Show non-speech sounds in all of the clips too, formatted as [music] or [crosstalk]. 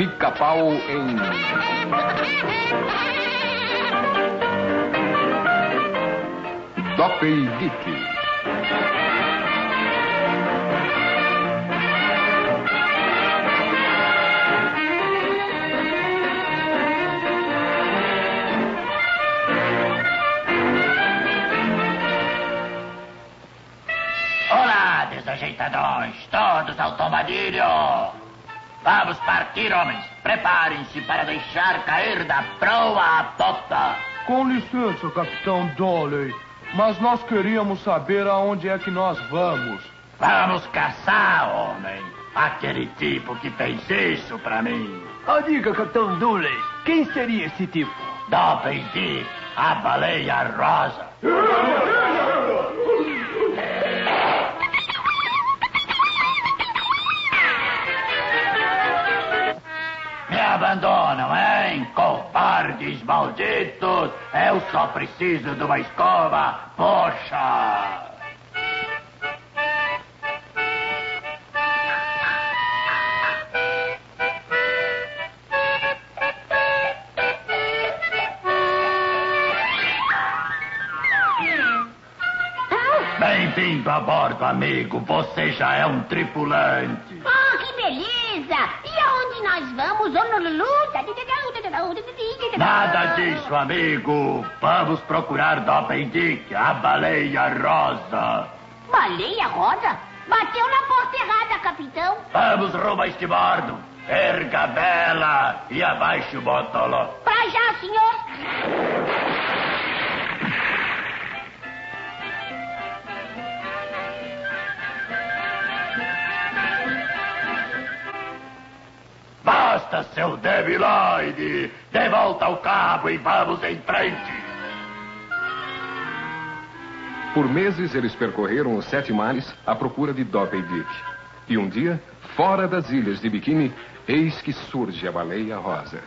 Pica-pau em. Dope e Dick. Olá, desajeitadões, todos ao tomadilho. Vamos partir, homens. Preparem-se para deixar cair da proa a popa. Com licença, Capitão Dolly, mas nós queríamos saber aonde é que nós vamos. Vamos caçar, homem. Aquele tipo que fez isso pra mim. Ah, diga, Capitão Dooley, quem seria esse tipo? Dobby Dick, a baleia rosa. [laughs] abandonam, hein? Covardes malditos! Eu só preciso de uma escova. Poxa! Bem-vindo a bordo, amigo. Você já é um tripulante. Oh, que beleza! E nós vamos? Nada disso, amigo. Vamos procurar Dobby Dick, a baleia rosa. Baleia rosa? Bateu na porta errada, capitão. Vamos rumo a este bordo. Erga a vela e abaixe o botoló. Pra já, senhor. Seu debiloide! Dê volta ao cabo e vamos em frente! Por meses eles percorreram os sete mares à procura de Dope e Dick. E um dia, fora das ilhas de Bikini, eis que surge a baleia rosa.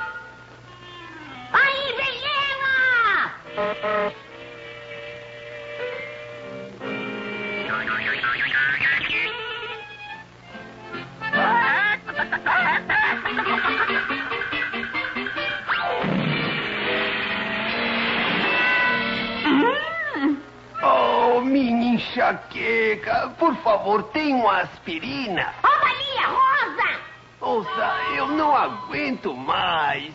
Enxaqueca. Por favor, tem uma aspirina. Ó, baleia rosa! Ouça, eu não aguento mais.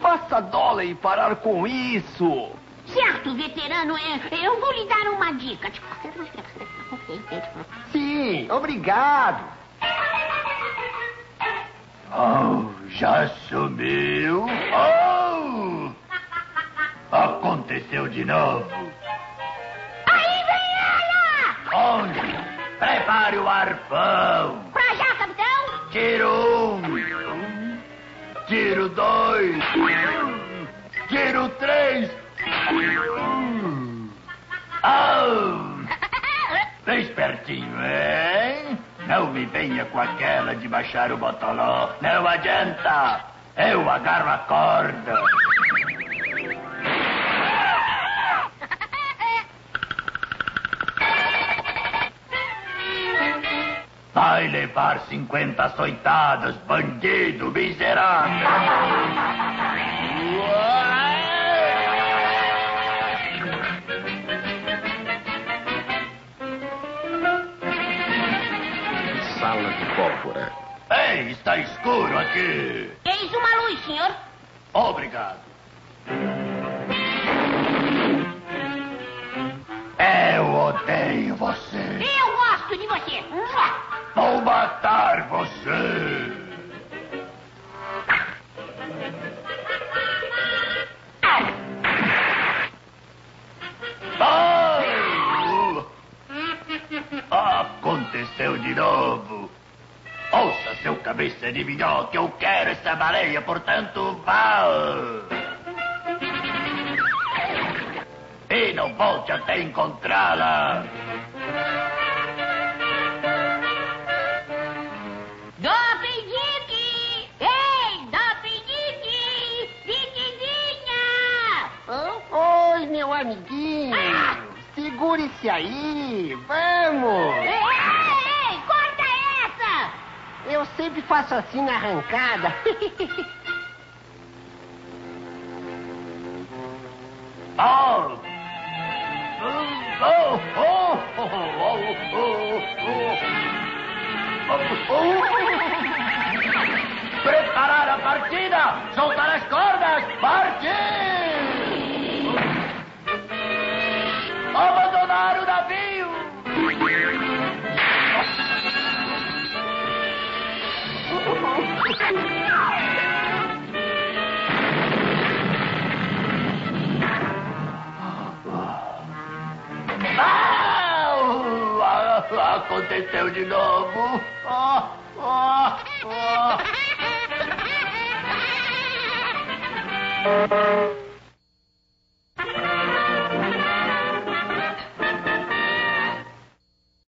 Faça Dolly parar com isso. Certo, veterano, eu, eu vou lhe dar uma dica. Sim, obrigado. Oh, já sumiu? Oh! Aconteceu de novo. Prepare o arpão. Pra já, capitão! Tiro um. Tiro dois. Tiro três. Oh! Bem espertinho, hein? Não me venha com aquela de baixar o botoló. Não adianta. Eu agarro a corda. Vai levar 50 açoitadas, bandido miserável. Sala de pólvora. Ei, está escuro aqui. Eis uma luz, senhor. Obrigado. Eu odeio você. Eu gosto de você. Vou matar você. Ai! Aconteceu de novo. Ouça, seu cabeça de minhoca, eu quero essa baleia, portanto, vá. E não volte até encontrá-la. Amiguinho. Segure-se aí. Vamos. Ei, ei, ei, corta essa! eu sempre faço assim na arrancada. Oh! Oh, oh, oh, oh, oh, oh, oh. Preparar a partida! Soltar as cordas! Partir! Aconteceu de novo! Ah, ah, ah. [laughs]